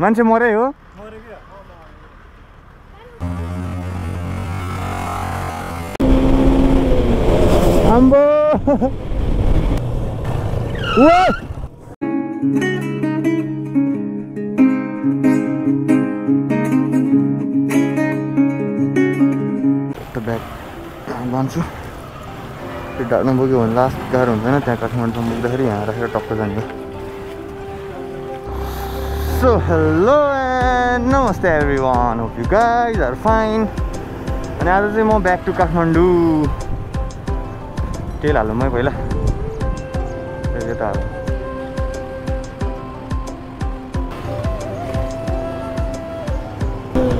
मान्छे मरै हो। आम्बो ब्याग लान्छु। त्यो ढाड्नु पुग्यो भने लास्ट गाह्रो हुँदैन त्यहाँ काठमाडौँसम्म पुग्दाखेरि यहाँ राखेर टक्क जाने hello and namaste everyone hope you guys are fine अनि आज चाहिँ म ब्याक टु काठमाडौँ तेल हाल्नु मै पहिला यता हाल्नु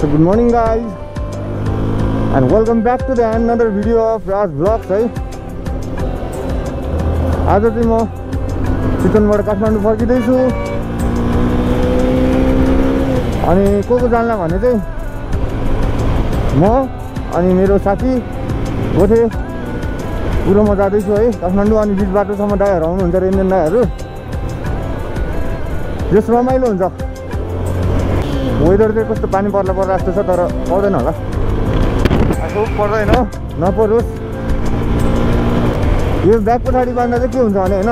So good morning guys. And welcome back to the another video of Raj Vlogs है आज चाहिँ म चिकनबाट काठमाडौँ फर्किँदैछु अनि को को जान्ला भने चाहिँ म अनि मेरो साथी गोथे पुरो म जाँदैछु है काठमाडौँ अनि बिच बाटोसम्म दाईहरू आउनुहुन्छ रेन्जन दाईहरू यस रमाइलो हुन्छ। वेदर चाहिँ कस्तो पानी पर्ला पर्ला जस्तो छ तर पर्दैन होला। पर्दैन नपरोस्। यो ब्याग पछाडि बाँध्दा चाहिँ के हुन्छ भने होइन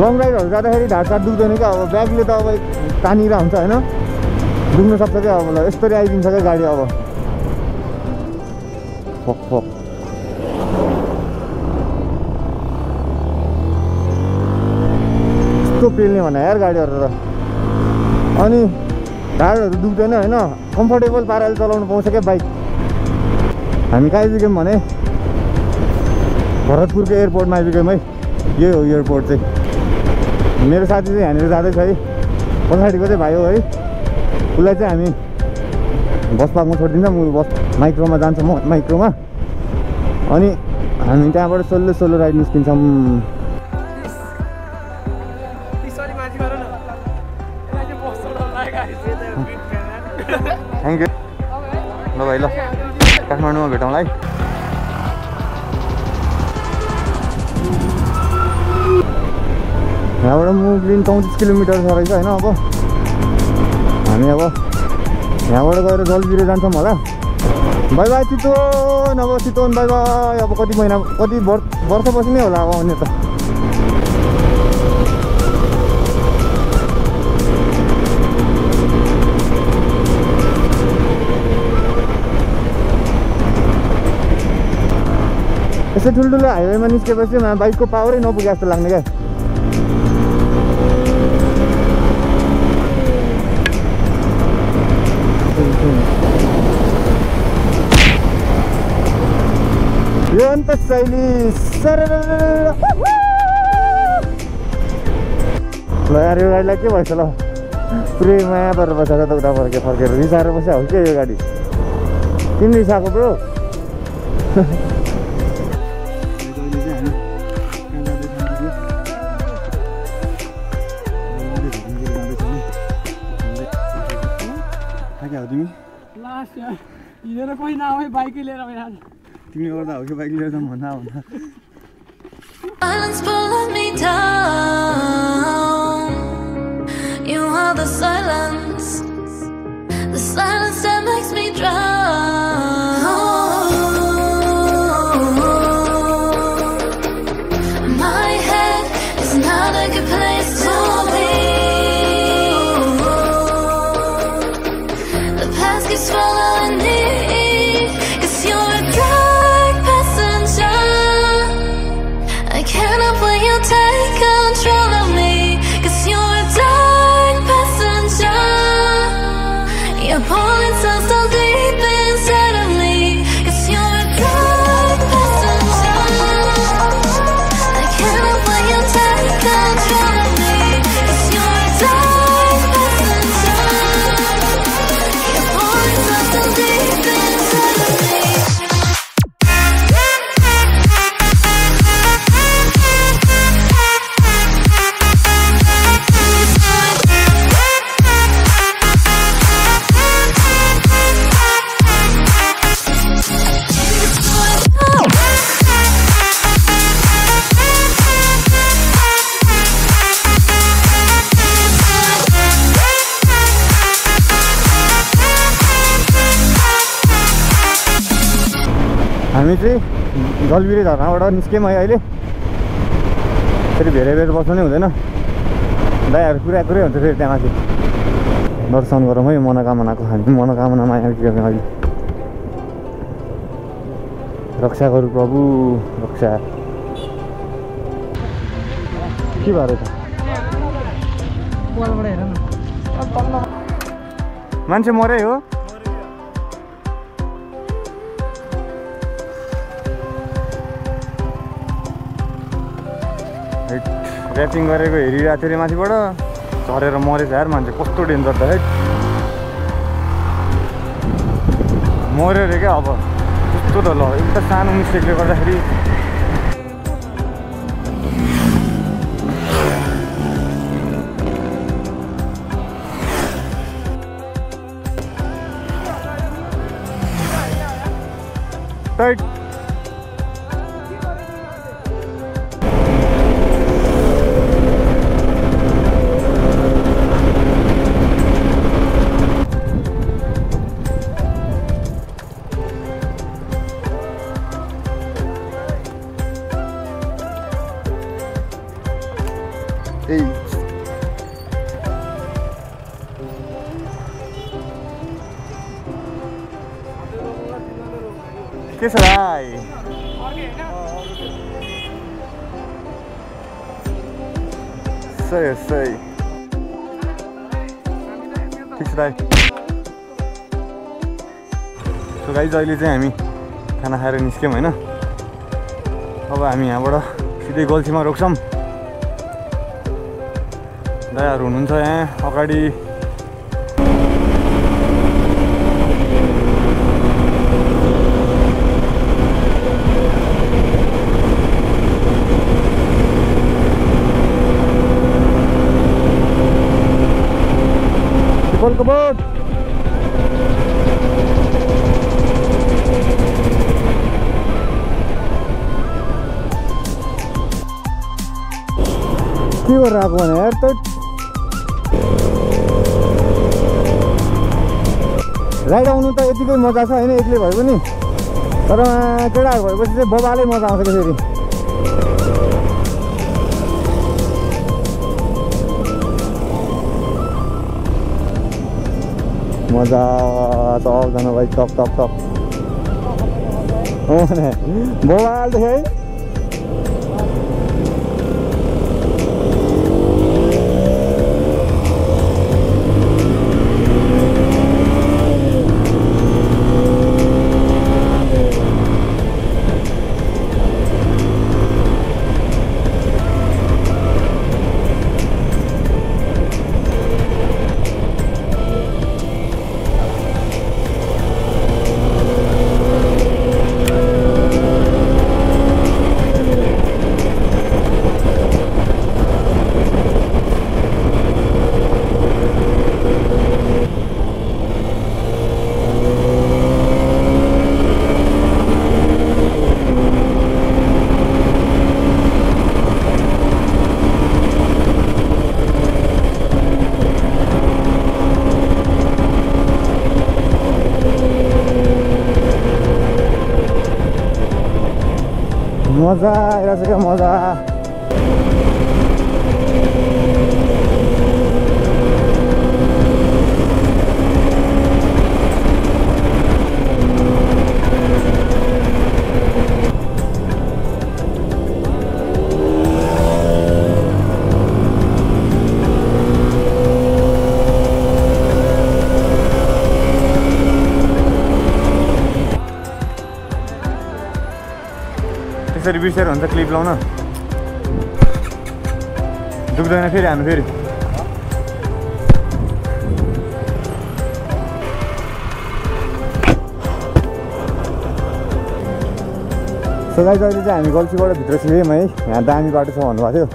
लङ राइडहरू जाँदाखेरि साट दुख्दैन क्या। अब ब्यागले त अब तानिएर हुन्छ होइन? दुख्न सक्छ क्या अब ल यस्तरी आइदिन्छ क्या गाडी अब। फोक यस्तो पेल्ने भने यार गाडीहरू त। अनि ढाडहरू दुख्दैन होइन? कम्फर्टेबल पाराले चलाउनु पाउँछ क्या बाइक हामी कहाँ आइपुग्यौँ भने? भरतपुरको एयरपोर्टमा आइपुग्यौँ है। यही हो एयरपोर्ट चाहिँ। मेरो साथी चाहिँ यहाँनिर जाँदैछ है। पछाडिको चाहिँ भाइ हो है। उसलाई चाहिँ हामी बस पार्कमा छोडिदिन्छौँ ऊ बस माइक्रोमा जान्छ म माइक्रोमा। अनि हामी त्यहाँबाट सोल्लो सोल्लो राइड निस्किन्छौँ। थ्याङ्क यू ल भाइ ल। काठमाडौँमा भेटौँला है। यहाँबाट मुगलिन चौतिस किलोमिटर छ रहेछ होइन अब। हामी अब यहाँबाट गएर जलबिरे जान्छौँ होला। Bye bye Chitwan! अब चितवन बाई बाई अब कति महिना कति वर्ष वर्षपछि नै होला अब आउने त। यसो ठुल्ठुलो हाइवेमा निस्केपछि बाइकको पावरै नपुगे जस्तो लाग्ने क्या। यो अन्त शैली ल यो गाडीलाई के भएछ ल पुरै माया परेर बसेर त उता फर्के फर्केर रिसाएर बस्यो हो क्या यो गाडी किन रिसाएको ब्रो लास्ट हिँडेर कोही नआए बाइकै लिएर गएर तिमीले गर्दा हो कि बाइक लिएर जाउँ भन्दा भन्दा Silence pulling me down. You are the silence, the silence that makes me drown. हामी चाहिँ जलबिरी झरनाबाट निस्क्यौँ है अहिले। फेरि धेरै बेर बस्नु नै हुँदैन। दायाहरू कुरा कुरै हुन्छ फेरि त्यहाँ माथि दर्शन गरौँ है मनोकामनाको हामी। मनोकामना माया गर्ने अघि रक्षा गरौँ प्रभु रक्षा। के भएर न। मान्छे मरै हो। ऱ्यापिङ गरेको हेरिरहेको थियो अरे माथिबाट। झरेर मरेछ यार मान्छे कस्तो डेन्जर त है। मऱ्यो अरे क्या अब। कस्तो त ल एउटा सानो मिस्टेकले गर्दाखेरि। टाइट के छ भाइ सही सही ठिक छ दाइ सो गाइज अहिले चाहिँ हामी खाना खाएर निस्क्यौँ होइन अब हामी यहाँबाट सिधै गल्छीमा रोक्छौँ दायाहरू हुनुहुन्छ यहाँ अगाडि! के गरेर आएको भने यार त राइड आउनु त यतिकै मजा छ होइन एक्लै भए पनि। तर केटाहरू भएपछि चाहिँ बबालै मजा आउँछ फेरि मजा त आउँदैन भाइ टप टप टप। बबाल देख्यो है मजा आइरहेछ क्या त्यसरी बिर्सेर हुन्छ क्लिप लाउन? दुख्दैन फेरि हामी फेरि। सो गाइज अहिले चाहिँ हामी गल्छीबाट भित्र छिर्यौँ है। यहाँ दामी बाटो छ भन्नुभएको थियो।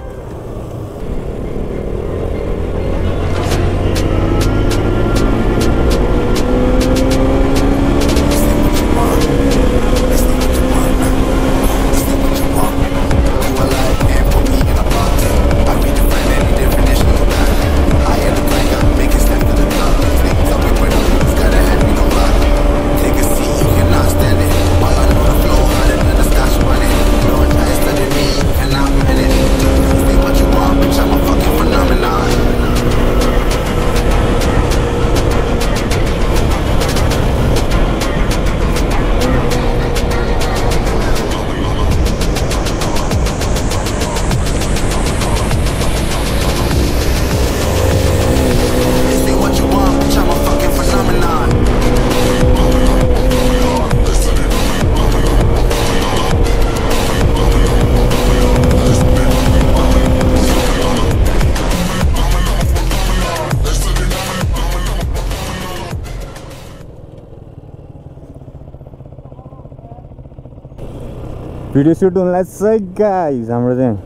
भिडियो सुट हुनलाई चाहिँ गाइस हाम्रो चाहिँ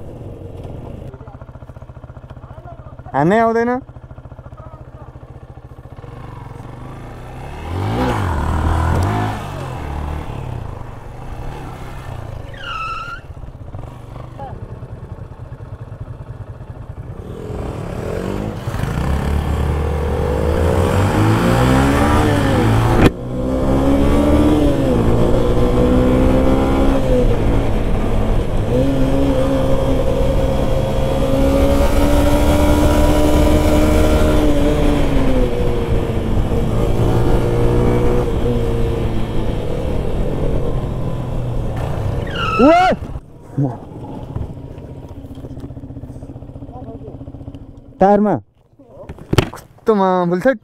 हान्नै आउँदैन टायरमा। कस्तोमा फुल्छट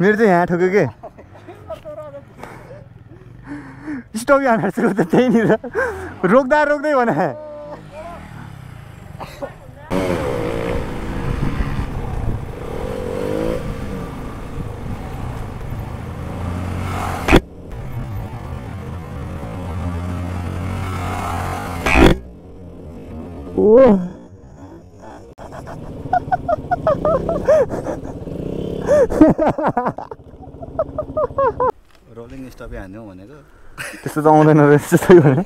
मेरो चाहिँ यहाँ ठोक्यो के? स्टोभी चाहिँ त त्यहीँनिर? रोक्दा रोक्दै भने। ओ रोलिङ स्टपै हान्यौ भनेको त्यस्तो त आउँदैन रहेछ त्यही भने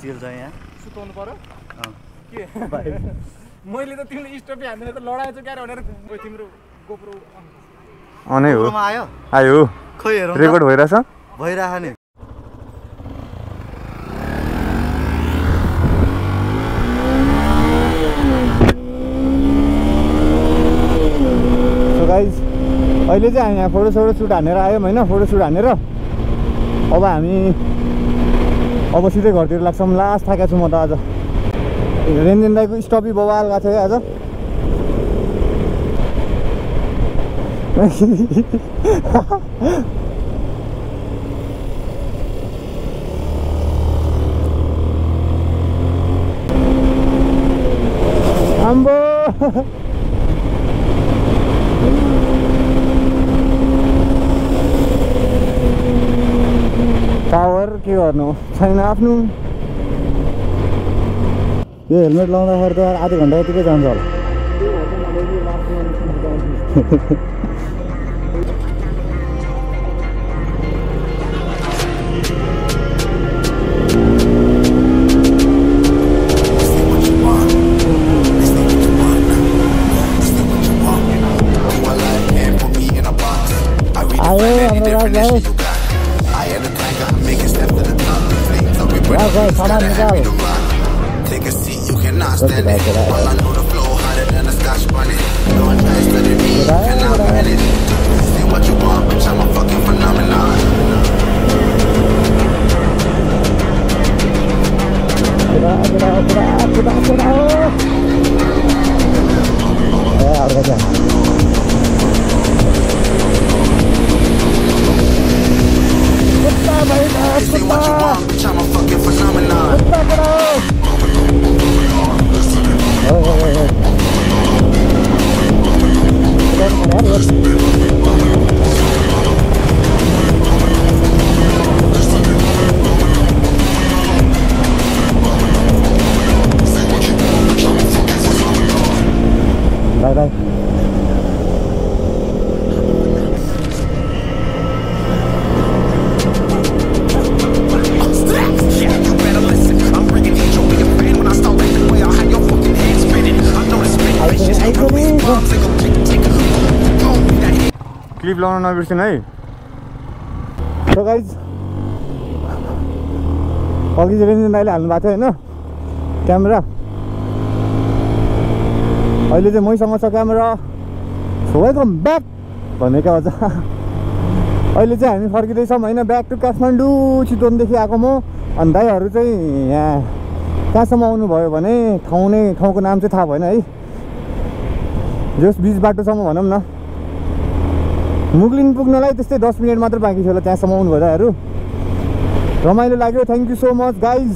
चिल छ यहाँ सुताउनु पर्यो अँ। के मैले त तिमीले स्टपी हान्दैन त लडाएछ क्यारे भनेर तिम्रो गोप्रो अनै हो आयो आयो खोइ। रेकर्ड भइरहेछ भइरह नि सो गाइज अहिले चाहिँ हामी यहाँ फोटो सोटो हानेर आयौँ होइन फोटो सुट हानेर। अब हामी अब सिधै घरतिर लाग्छौँ। लास्ट थाकेको छु म त आज। रेन्जेन दाईको स्टपी बवाल गएको थियो आज। आम्बो! गर्नु छैन आफ्नो यो हेलमेट लाउँदाखेरि त आधी घन्टा यतिकै जान्छ होला आयो Take a seat, you cannot stand it. लाउन नबिर्सिनु है। अघि रेन्जन दाइले हाल्नु भएको थियो होइन क्यामेरा। अहिले चाहिँ मैसँग छ क्यामेरा। वेलकम ब्याक भन्ने क्या अहिले चाहिँ हामी फर्किँदैछौँ होइन ब्याक टु काठमाडौँ चितवनदेखि आएको म। अनि दाईहरू चाहिँ यहाँ कहाँसम्म आउनुभयो भने ठाउँ नै ठाउँको नाम चाहिँ थाहा भएन है। जस बिच बाटोसम्म भनौँ न। मुगलिन पुग्नलाई त्यस्तै दस मिनट मात्र बाँकी थियो होला त्यहाँसम्म आउनु भयो दाइहरू रमाइलो लाग्यो thank you so much guys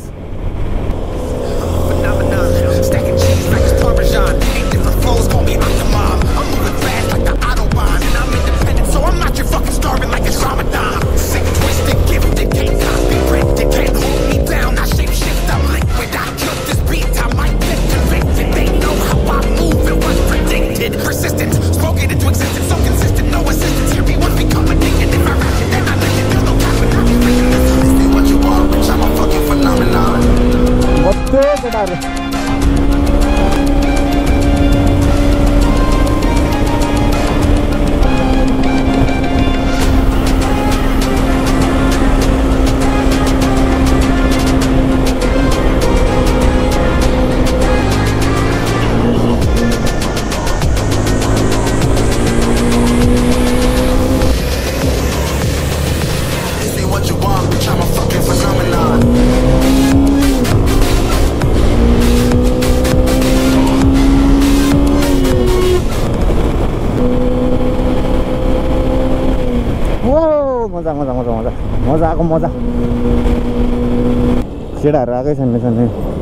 मजा आएको मजा। केटाहरू आएकै छन् छन्